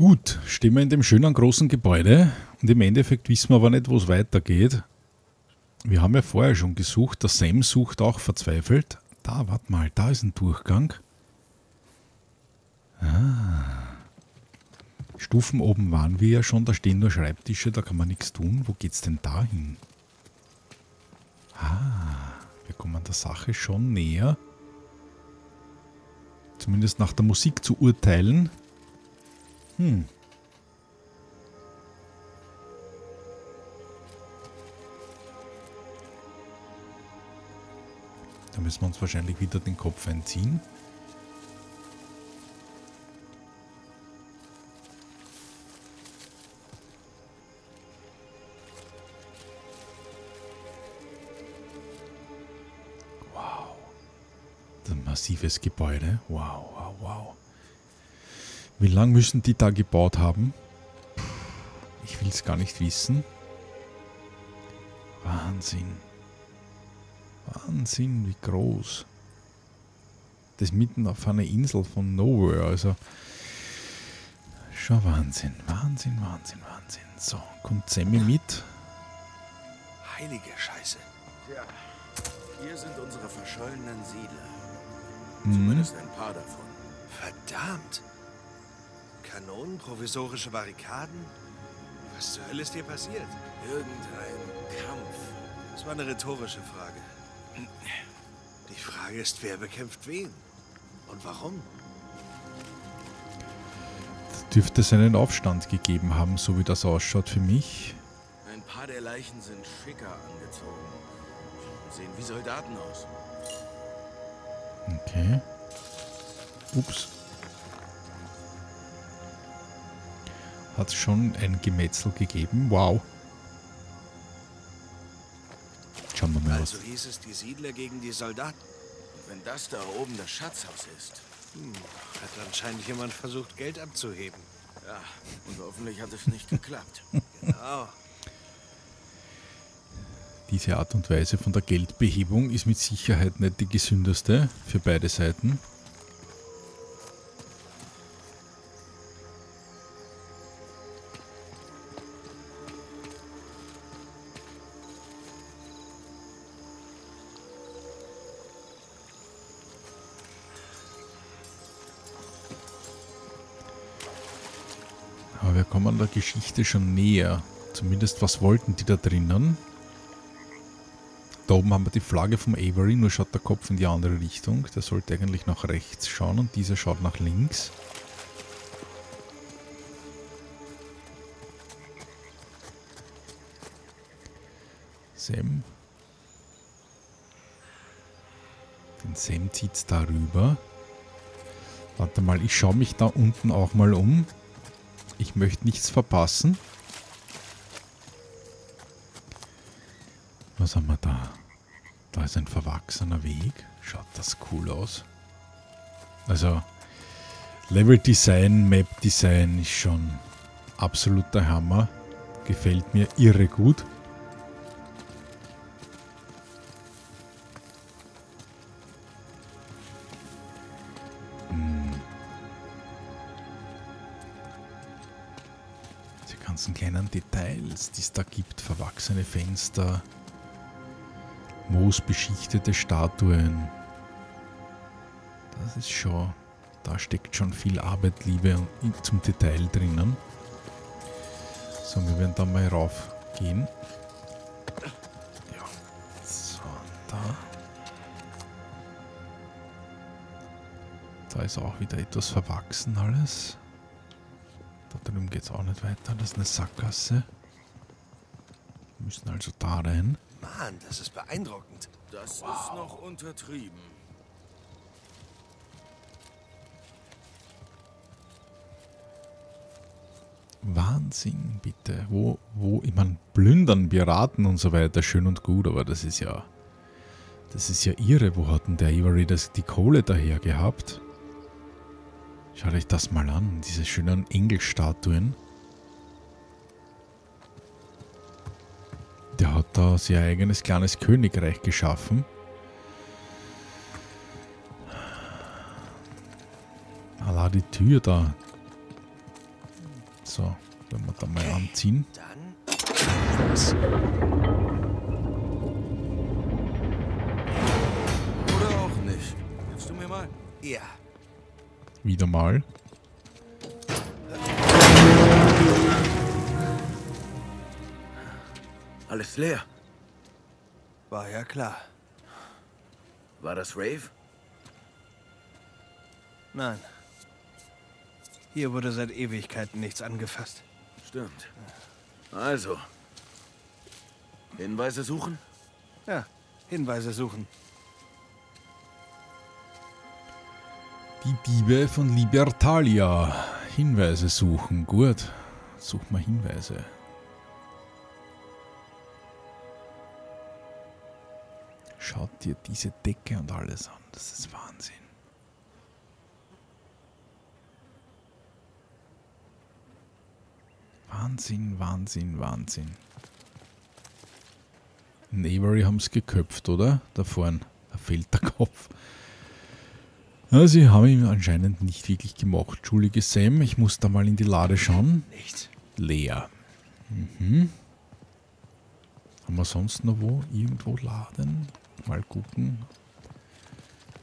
Gut, stehen wir in dem schönen großen Gebäude und im Endeffekt wissen wir aber nicht, wo es weitergeht. Wir haben ja vorher schon gesucht, der Sam sucht auch verzweifelt. Da, warte mal, da ist ein Durchgang. Ah. Stufen oben waren wir ja schon, da stehen nur Schreibtische, da kann man nichts tun. Wo geht's denn da hin? Ah, wir kommen der Sache schon näher. Zumindest nach der Musik zu urteilen. Hm. Da müssen wir uns wahrscheinlich wieder den Kopf einziehen. massives Gebäude. Wow, wow, wow. Wie lange müssen die da gebaut haben? Ich will es gar nicht wissen. Wahnsinn. Wahnsinn, wie groß. Das mitten auf einer Insel von Nowhere, also schon Wahnsinn, Wahnsinn, Wahnsinn, Wahnsinn. So, kommt Sammy mit. Heilige Scheiße. Ja, hier sind unsere verschollenen Siedler. Mhm. Zumindest ein paar davon. Verdammt! Kanonen, provisorische Barrikaden? Was zur Hölle ist dir passiert? Irgendein Kampf. Das war eine rhetorische Frage. Die Frage ist, wer bekämpft wen? Und warum? Dürfte es einen Aufstand gegeben haben, so wie das ausschaut für mich. Ein paar der Leichen sind schicker angezogen. Sehen wie Soldaten aus. Okay. Ups. Hat es schon ein Gemetzel gegeben. Wow. Schauen wir mal. Also hieß es die Siedler gegen die Soldaten. Und wenn das da oben das Schatzhaus ist. Hm, hat anscheinend jemand versucht, Geld abzuheben. Ja, und hoffentlich hat es nicht geklappt. genau. Diese Art und Weise von der Geldbehebung ist mit Sicherheit nicht die gesündeste für beide Seiten. Aber wir kommen der Geschichte schon näher. Zumindest was wollten die da drinnen? Da oben haben wir die Flagge vom Avery, nur schaut der Kopf in die andere Richtung. Der sollte eigentlich nach rechts schauen und dieser schaut nach links. Sam. Den Sam zieht darüber. Warte mal, ich schaue mich da unten auch mal um. Ich möchte nichts verpassen. Was haben wir da? Da ist ein verwachsener Weg. Schaut das cool aus. Also Level Design, Map Design ist schon absoluter Hammer. Gefällt mir irre gut. Ganzen kleinen Details, die es da gibt, verwachsene Fenster, moosbeschichtete Statuen. Das ist schon, da steckt schon viel Arbeit, Liebe zum Detail drinnen. So, wir werden da mal rauf gehen. Ja. Da ist auch wieder etwas verwachsen alles. Drüben geht es auch nicht weiter, das ist eine Sackgasse. Wir müssen also da rein. Mann, das ist beeindruckend. Das wow. ist noch untertrieben. Wahnsinn, bitte. Wo, wo, ich meine, plündern, beraten und so weiter, schön und gut, aber das ist ja, das ist ja irre. Wo hat denn der Ivory das, die Kohle daher gehabt? Schaut euch das mal an, diese schönen Engelstatuen. Der hat da sein eigenes kleines Königreich geschaffen. Allah, die Tür da. So, wenn wir da mal anziehen. Dann. Oder auch nicht. Hilfst du mir mal? Ja. Wieder mal. Alles leer. War ja klar. War das Rave? Nein. Hier wurde seit Ewigkeiten nichts angefasst. Stimmt. Also. Hinweise suchen? Ja, Hinweise suchen. Die Diebe von Libertalia. Hinweise suchen. Gut. Such mal Hinweise. Schaut dir diese Decke und alles an. Das ist Wahnsinn. Wahnsinn, Wahnsinn, Wahnsinn. In Avery haben es geköpft, oder? Da vorne. Da fehlt der Kopf. Ja, sie haben ihn anscheinend nicht wirklich gemacht. Entschuldige Sam, ich muss da mal in die Lade schauen. Nichts. Leer. Mhm. Haben wir sonst noch wo? Irgendwo laden? Mal gucken.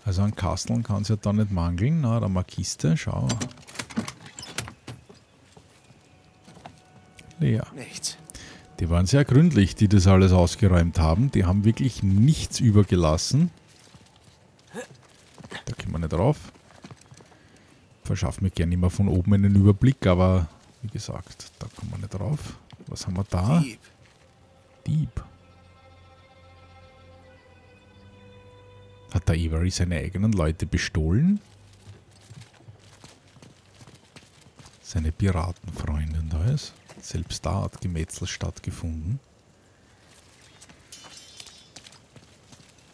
Also an Kasteln kann es ja da nicht mangeln. Na, da haben wir Kiste. Schau. Leer. Nichts. Die waren sehr gründlich, die das alles ausgeräumt haben. Die haben wirklich nichts übergelassen. Nicht drauf. Verschaffe mir gerne immer von oben einen Überblick, aber wie gesagt, da kommen wir nicht drauf. Was haben wir da? Dieb. Dieb. Hat der Avery seine eigenen Leute bestohlen? Seine Piratenfreundin da ist. Selbst da hat Gemetzel stattgefunden.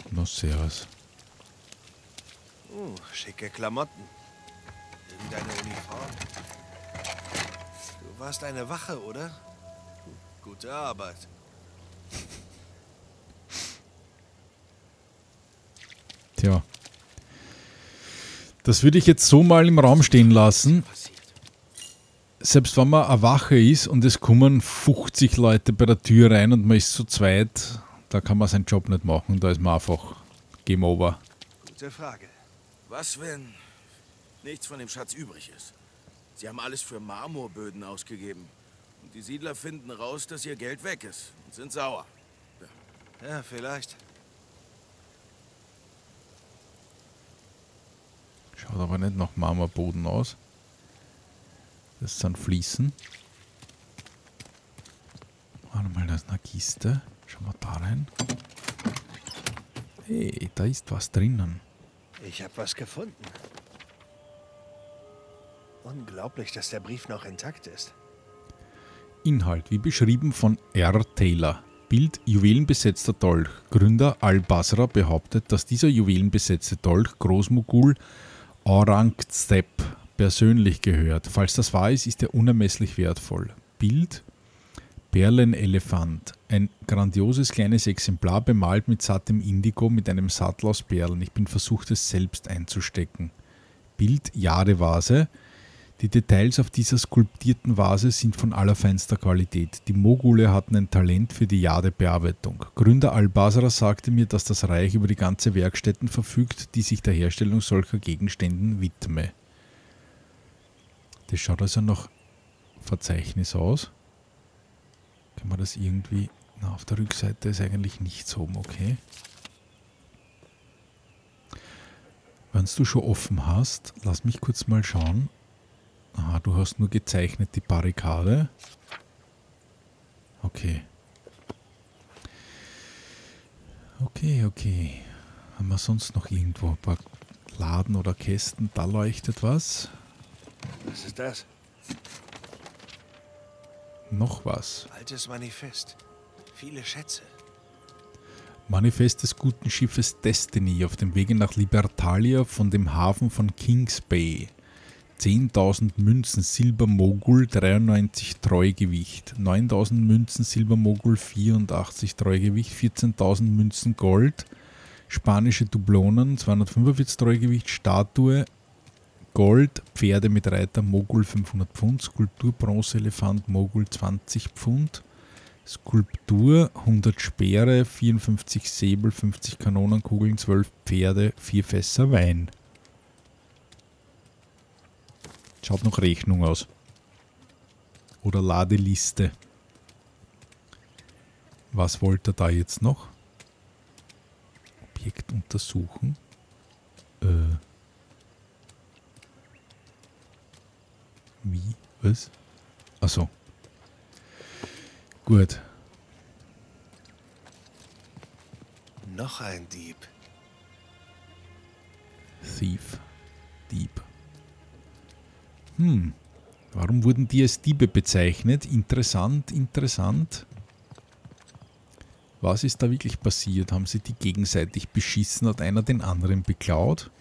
No, servus. Uh, schicke Klamotten. Irgendeine Uniform. Du warst eine Wache, oder? Gute Arbeit. Tja. Das würde ich jetzt so mal im Raum stehen lassen. Selbst wenn man eine Wache ist und es kommen 50 Leute bei der Tür rein und man ist zu zweit, da kann man seinen Job nicht machen. Da ist man einfach Game Over. Gute Frage. Was, wenn nichts von dem Schatz übrig ist? Sie haben alles für Marmorböden ausgegeben. Und die Siedler finden raus, dass ihr Geld weg ist und sind sauer. Ja, vielleicht. Schaut aber nicht nach Marmorboden aus. Das sind Fliesen. Warte mal, da ist eine Kiste. Schauen wir da rein. Hey, da ist was drinnen. Ich habe was gefunden. Unglaublich, dass der Brief noch intakt ist. Inhalt wie beschrieben von R. Taylor. Bild Juwelenbesetzter Dolch. Gründer Al-Basra behauptet, dass dieser juwelenbesetzte Dolch Großmogul Aurangzeb persönlich gehört. Falls das wahr ist, ist er unermesslich wertvoll. Bild Perlenelefant. Ein grandioses kleines Exemplar bemalt mit sattem Indigo mit einem Sattel aus Perlen. Ich bin versucht, es selbst einzustecken. Bild Jadevase. Die Details auf dieser skulptierten Vase sind von allerfeinster Qualität. Die Mogule hatten ein Talent für die Jadebearbeitung. Gründer Al-Basra sagte mir, dass das Reich über die ganze Werkstätten verfügt, die sich der Herstellung solcher Gegenständen widme. Das schaut also nach Verzeichnis aus. Kann man das irgendwie... Na, auf der Rückseite ist eigentlich nichts oben, okay. Wenn du schon offen hast, lass mich kurz mal schauen. Aha, du hast nur gezeichnet die Barrikade. Okay. Okay, okay. Haben wir sonst noch irgendwo ein paar Laden oder Kästen? Da leuchtet was. Was ist das? Noch was. Altes Manifest. Viele Schätze. Manifest des guten Schiffes Destiny auf dem Wege nach Libertalia von dem Hafen von Kings Bay. 10.000 Münzen Silbermogul 93 Treugewicht, 9.000 Münzen Silbermogul 84 Treugewicht, 14.000 Münzen Gold, spanische Dublonen 245 Treugewicht, Statue Gold, Pferde mit Reiter Mogul 500 Pfund, Skulptur Bronzeelefant Mogul 20 Pfund, Skulptur 100 Speere, 54 Säbel, 50 Kanonenkugeln, 12 Pferde, 4 Fässer Wein. Schaut noch Rechnung aus. Oder Ladeliste. Was wollte er da jetzt noch? Objekt untersuchen. Äh. Wie? Was? Achso. Gut. Noch ein Dieb. Thief. Dieb. Hm. Warum wurden die als Diebe bezeichnet? Interessant, interessant. Was ist da wirklich passiert? Haben sie die gegenseitig beschissen? Hat einer den anderen beklaut?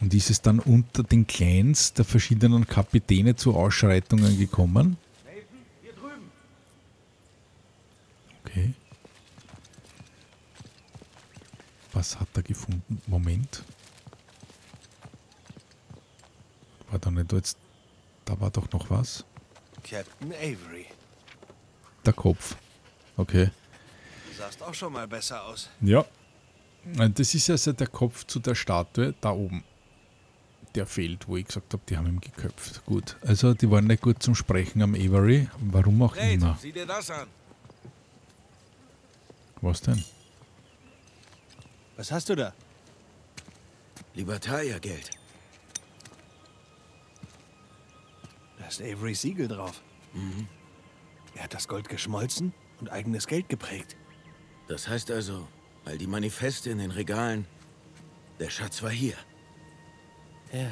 Und ist es dann unter den Clans der verschiedenen Kapitäne zu Ausschreitungen gekommen? Okay. Was hat er gefunden? Moment. War da nicht jetzt. Da war doch noch was. Captain Avery. Der Kopf. Okay. Du sahst auch schon mal besser aus. Ja. Das ist also der Kopf zu der Statue da oben. Der fehlt, wo ich gesagt habe, die haben ihn geköpft. Gut. Also die waren nicht gut zum Sprechen am Avery. Warum auch Blade, immer. sieh dir das an. Was denn? Was hast du da? Libertalia-Geld. Da ist Averys Siegel drauf. Er hat das Gold geschmolzen und eigenes Geld geprägt. Das heißt also, all die Manifeste in den Regalen, der Schatz war hier. Ja.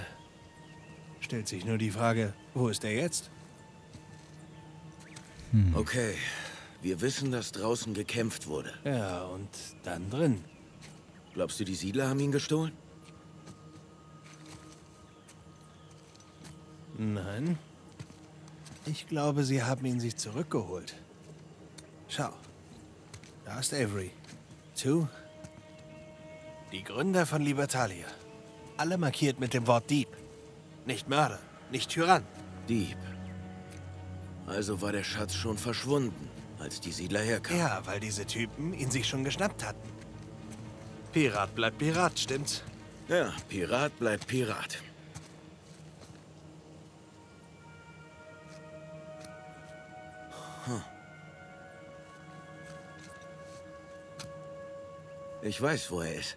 Stellt sich nur die Frage, wo ist er jetzt? Okay, wir wissen, dass draußen gekämpft wurde. Ja, und dann drin. Glaubst du, die Siedler haben ihn gestohlen? Nein. Ich glaube, sie haben ihn sich zurückgeholt. Schau. Da ist Avery. Two. Die Gründer von Libertalia. Alle markiert mit dem Wort Dieb. Nicht Mörder, nicht Tyrann. Dieb. Also war der Schatz schon verschwunden, als die Siedler herkamen. Ja, weil diese Typen ihn sich schon geschnappt hatten. Pirat bleibt Pirat, stimmt's? Ja, Pirat bleibt Pirat. Hm. Ich weiß, wo er ist.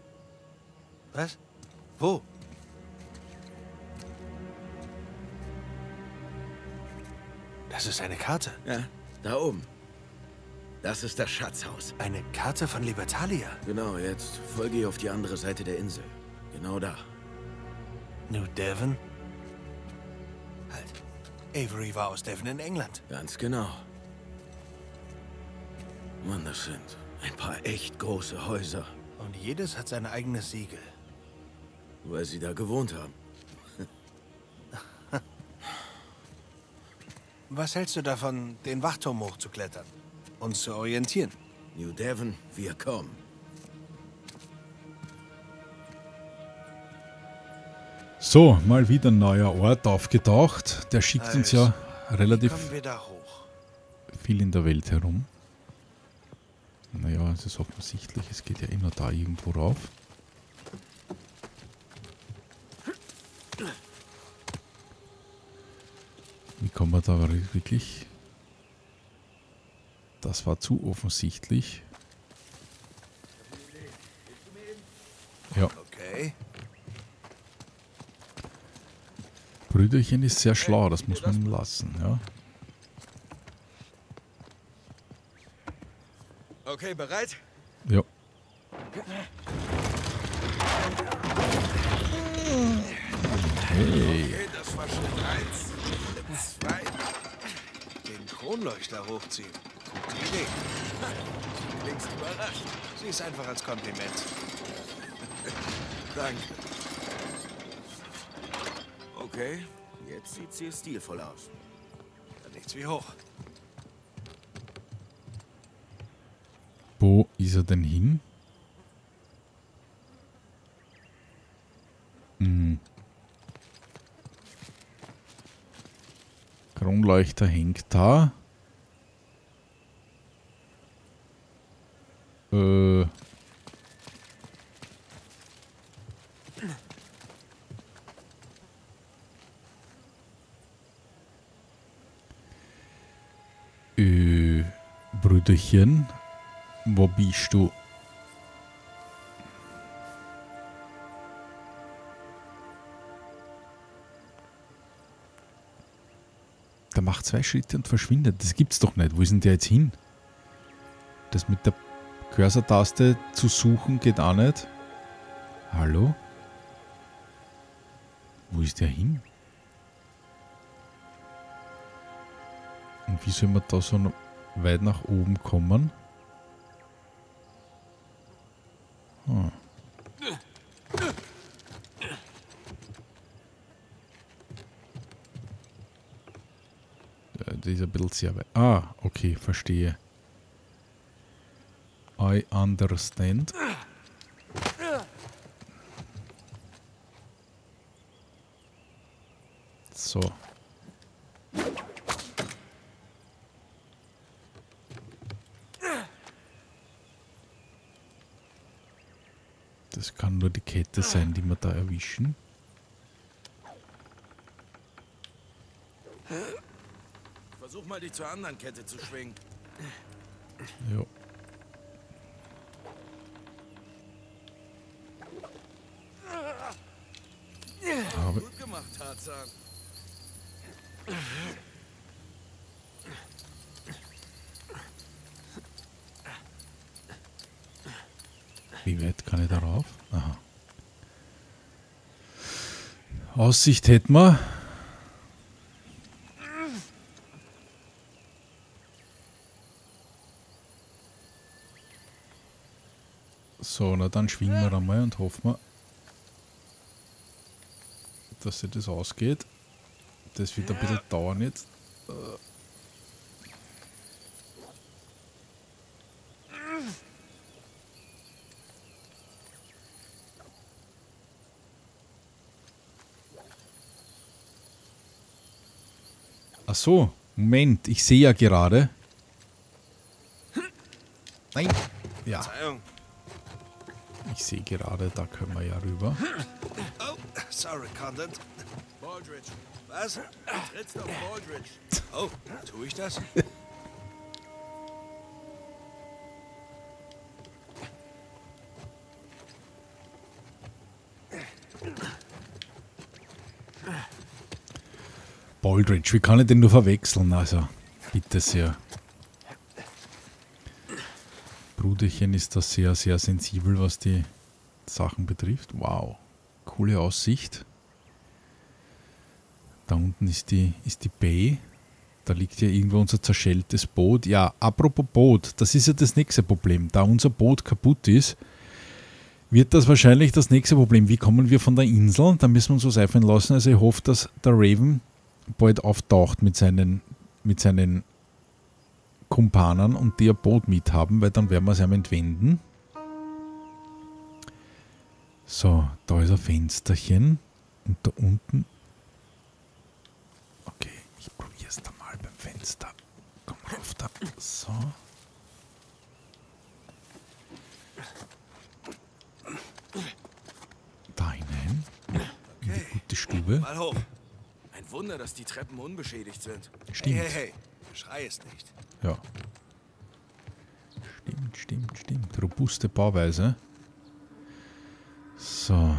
Was? Wo? Das ist eine Karte. Ja, da oben. Das ist das Schatzhaus. Eine Karte von Libertalia. Genau, jetzt folge ich auf die andere Seite der Insel. Genau da. New Devon? Halt. Avery war aus Devon in England. Ganz genau. Mann, das sind ein paar echt große Häuser, Und jedes hat sein eigenes Siegel. Weil sie da gewohnt haben. Was hältst du davon, den Wachturm hochzuklettern? Uns zu orientieren? New Devon, wir kommen. So, mal wieder ein neuer Ort aufgetaucht. Der schickt uns ja relativ da hoch? viel in der Welt herum. Naja, es ist offensichtlich, es geht ja immer da irgendwo rauf. Kommen wir da wirklich? Das war zu offensichtlich. Ja, Okay. Brüderchen ist sehr schlau, das muss man ihm lassen, ja. Okay, bereit? Kronleuchter hochziehen. Gute Idee. Klingst überrascht. Sieh es einfach als Kompliment. Danke. Okay, jetzt sieht sie stilvoll aus. Dann nichts wie hoch. wo ist er denn hin? Hm. Kronleuchter hängt da. Äh. Äh, Brüderchen, wo bist du? Der macht zwei Schritte und verschwindet. Das gibt's doch nicht. Wo ist denn der jetzt hin? Das mit der Cursor-Taste zu suchen geht auch nicht. Hallo? Wo ist der hin? Und wie soll man da so weit nach oben kommen? Hm. Ja, Das ist ein bisschen sehr weit. Ah, okay, verstehe. I understand. So. Das kann nur die Kette sein, die wir da erwischen. Versuch mal, die zur anderen Kette zu schwingen. Ja. Aber Gut gemacht, Tarzan. Wie weit kann ich darauf? Aha. Aussicht hätten wir. So, na dann schwingen wir einmal und hoffen wir, dass sich das ausgeht. Das wird ein bisschen dauern jetzt. Ach so, Moment, ich sehe ja gerade. Nein. Ja, ich sehe gerade, da können wir ja rüber. Oh, sorry, Condent. Baldridge, Was? trittst auf Baldridge. Oh, tue ich das? Baldridge, wie kann ich den nur verwechseln? Also, bitte sehr. Bruderchen ist da sehr, sehr sensibel, was die Sachen betrifft. Wow, coole Aussicht. Da unten ist die, ist die Bay. Da liegt ja irgendwo unser zerschelltes Boot. Ja, apropos Boot, das ist ja das nächste Problem. Da unser Boot kaputt ist, wird das wahrscheinlich das nächste Problem. Wie kommen wir von der Insel? Da müssen wir uns was einfallen lassen. Also ich hoffe, dass der Raven bald auftaucht mit seinen, mit seinen Kumpanen und die ein Boot mithaben, weil dann werden wir es ihm entwenden. So, da ist ein Fensterchen und da unten. Okay, ich probiere es da mal beim Fenster. Komm rauf da. So. Da hinein. In die gute Stube. mal hoch. Wunder, dass die Treppen unbeschädigt sind. Stimmt. Hey, hey, hey. Schrei es nicht. Ja. Stimmt, stimmt, stimmt. Robuste Bauweise. So.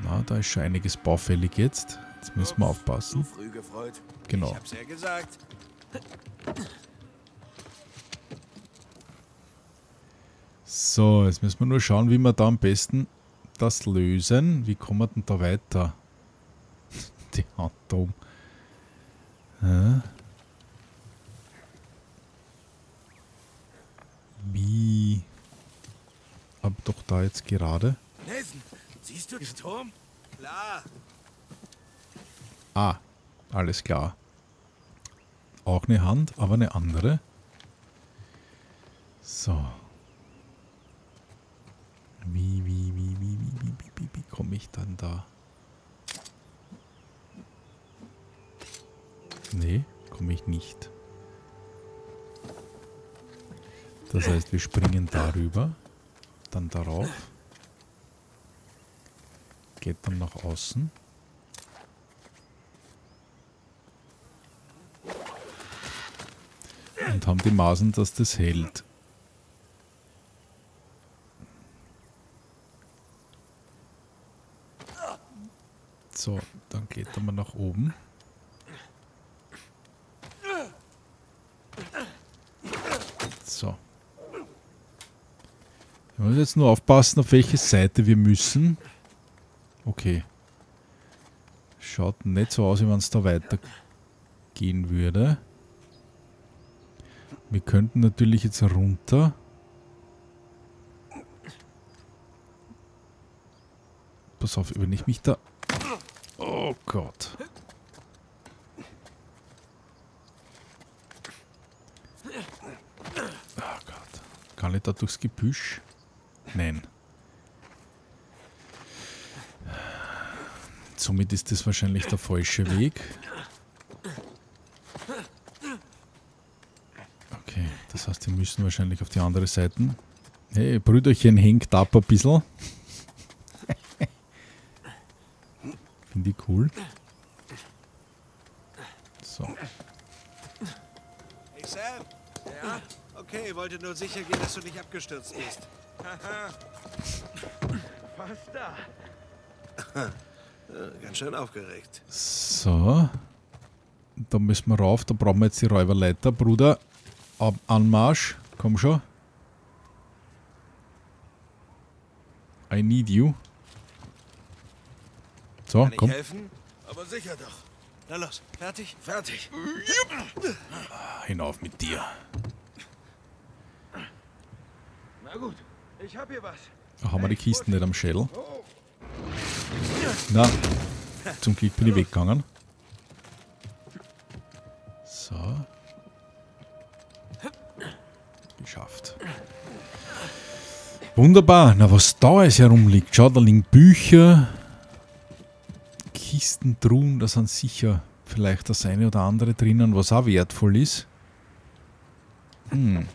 Na, da ist schon einiges baufällig jetzt. Jetzt müssen wir Zu aufpassen. früh gefreut. Genau. Ich hab's ja gesagt. So, jetzt müssen wir nur schauen, wie wir da am besten das lösen. Wie kommen wir denn da weiter? Oben. Hä? Wie? Ab doch da jetzt gerade. Nathan, siehst du den Turm? Klar. Ah, alles klar. Auch eine Hand, aber eine andere. So. Wie, wie, wie, wie, wie, wie, wie, wie, wie komme ich dann da? Nee, komme ich nicht. Das heißt, wir springen darüber, dann darauf, geht dann nach außen. Und haben die Maßen, dass das hält. So, dann geht er mal nach oben. So. Wir müssen jetzt nur aufpassen, auf welche Seite wir müssen. Okay. Schaut nicht so aus, wie wenn es da weitergehen würde. Wir könnten natürlich jetzt runter. Pass auf, wenn ich mich da... Oh Gott. Oh Gott. Kann ich da durchs Gebüsch? Nein. Somit ist das wahrscheinlich der falsche Weg. Okay, das heißt, wir müssen wahrscheinlich auf die andere Seite. Hey, Brüderchen hängt ab ein bisschen. Finde ich cool. So. Hey Sam. Ja? Okay, wollte nur sicher gehen, dass du nicht abgestürzt bist. Fast da. Äh, Ganz schön aufgeregt. So. Da müssen wir rauf. Da brauchen wir jetzt die Räuberleiter. Bruder, ab Anmarsch. Komm schon. I need you. So, Kann ich komm. helfen? Aber sicher doch. Na los, fertig? Fertig. Hinauf mit dir. Na gut, ich hab hier was. Da haben wir die Kisten nicht am Schädel. Na, zum Glück bin ich weggegangen. So. Geschafft. Wunderbar. Na, was da alles herumliegt. Schau, da liegen Bücher, Kisten, Truhen. Da sind sicher vielleicht das eine oder andere drinnen, was auch wertvoll ist. Hm.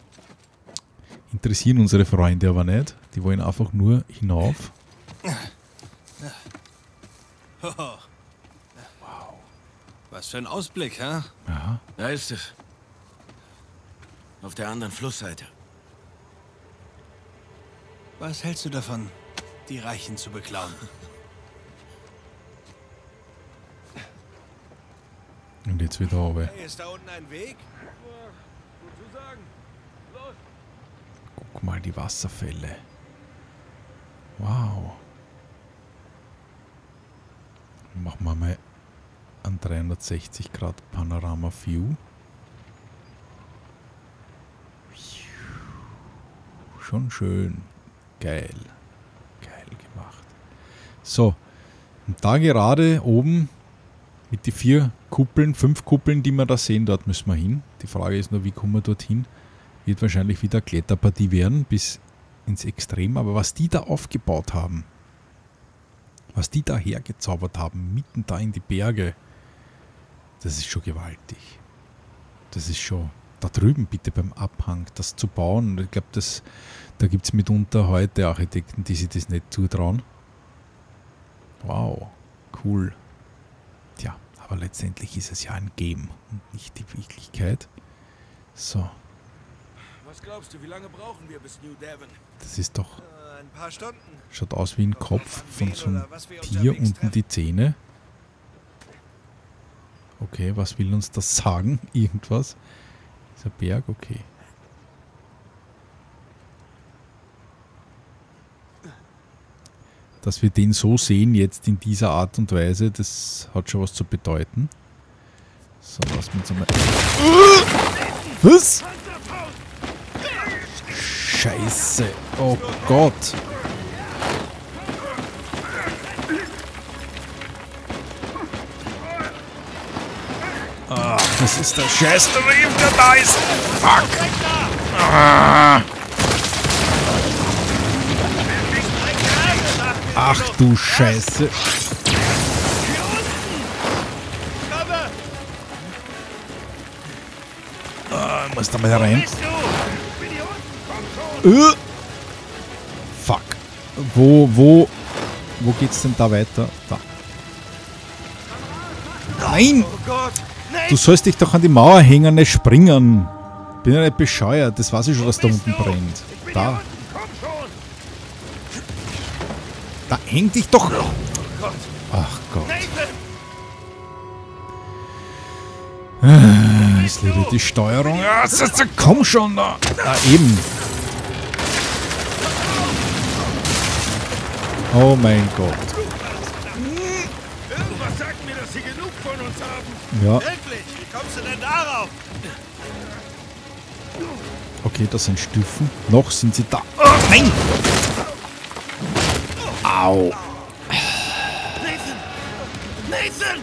Interessieren unsere Freunde aber nicht. Die wollen einfach nur hinauf. Was für ein Ausblick, hä? Ja. Da ist es. Auf der anderen Flussseite. Was hältst du davon, die Reichen zu beklauen? Und jetzt wieder runter. Hey, ist da unten ein Weg? Gut zu sagen. Los. Guck mal die Wasserfälle. Wow. Machen wir mal an 360 Grad Panorama View. Schon schön. Geil. Geil gemacht. So. Und da gerade oben mit die vier Kuppeln, fünf Kuppeln, die wir da sehen, dort müssen wir hin. Die Frage ist nur, wie kommen wir dorthin? Wird wahrscheinlich wieder Kletterpartie werden, bis ins Extrem. Aber was die da aufgebaut haben, was die da hergezaubert haben, mitten da in die Berge, das ist schon gewaltig. Das ist schon da drüben bitte beim Abhang, das zu bauen. Ich glaube, da gibt es mitunter heute Architekten, die sich das nicht zutrauen. Wow, cool. Tja, aber letztendlich ist es ja ein Game und nicht die Wirklichkeit. So, Was glaubst du, wie lange brauchen wir bis New Devon? das ist doch, Äh, ein paar Stunden. schaut aus wie ein Kopf von so einem Tier, unten treffen. die Zähne. Okay, was will uns das sagen? Irgendwas? Dieser Berg, okay. Dass wir den so sehen jetzt in dieser Art und Weise, das hat schon was zu bedeuten. So, lass uns einmal... Was? Scheiße. Oh Gott. Ach, das ist der scheiß Tarif, der da ist. Fuck. Ah. Ach du Scheiße. Erst einmal rein. Uh. Fuck. Wo, wo, wo geht's denn da weiter? Da. Nein! Du sollst dich doch an die Mauer hängen, nicht springen. Bin ja nicht bescheuert. Das weiß ich schon, dass da unten brennt. Da. Da häng dich doch. Ach Gott. Ah, Jetzt liebe die Steuerung. Ja, komm schon da. Ah, eben. Oh mein Gott. Irgendwas sagt mir, dass sie genug von uns haben. Ja, Wirklich? Wie kommst du denn darauf? okay, das sind Stufen. Noch sind sie da. Oh, nein! Au. Nathan! Nathan!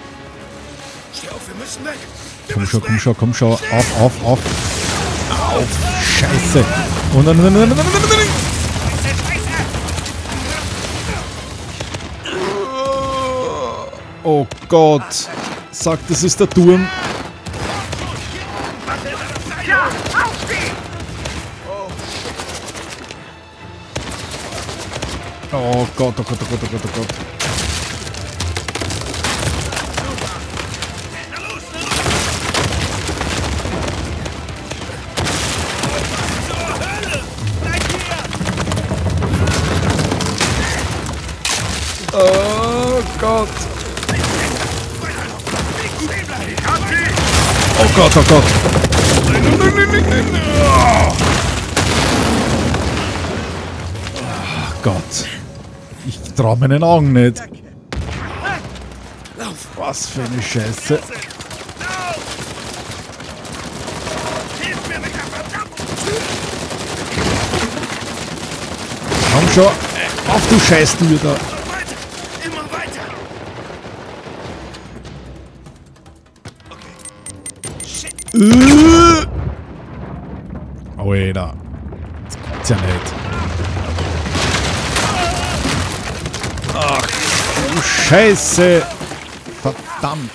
Steh auf, wir müssen weg. Wir Komm schon, komm schon, komm schon. Auf, auf, auf. Auf. Scheiße. Und dann, Oh Gott. Sag, das ist der Turm. Oh Gott, oh Gott, oh Gott, oh Gott, oh Gott. Gott, oh Gott. Gott. Ich trau meinen Augen nicht. Was für eine Scheiße. Komm schon. Auf, du Scheißtür da. Alter. Das gibt's ja nicht. Ach, du Scheiße. Verdammt.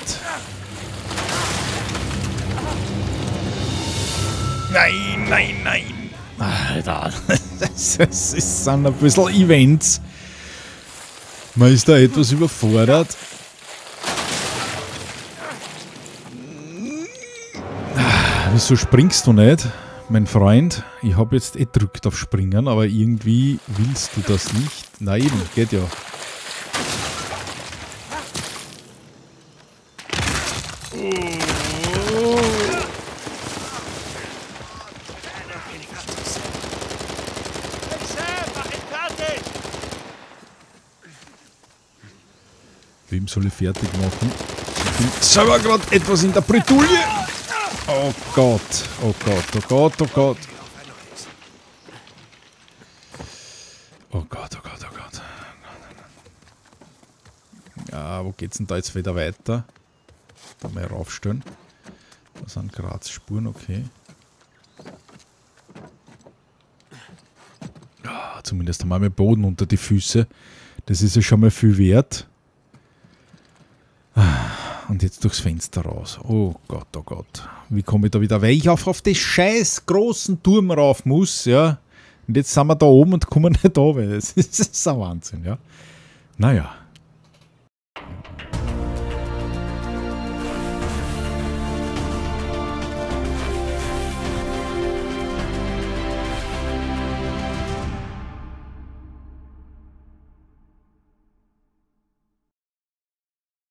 Nein, nein, nein. Alter. Das ist- das sind ein bisschen Events. Man ist da etwas überfordert. Wieso springst du nicht, mein Freund? Ich habe jetzt eh drückt auf Springen, aber irgendwie willst du das nicht. Na eben, geht ja. Wem soll ich fertig machen? Ich bin selber gerade etwas in der Bredouille. Oh Gott, oh Gott, oh Gott, oh Gott. Oh Gott, oh Gott, oh Gott. Ja, wo geht's denn da jetzt wieder weiter? Da mal raufstellen. Da sind Grazspuren, okay. Ja, zumindest haben wir mal Boden unter die Füße. Das ist ja schon mal viel wert. Und jetzt durchs Fenster raus. Oh Gott, oh Gott. Wie komme ich da wieder? Weil ich auf, auf den scheiß großen Turm rauf muss, ja. Und jetzt sind wir da oben und kommen nicht runter. Das ist, das ist ein Wahnsinn, ja. Naja.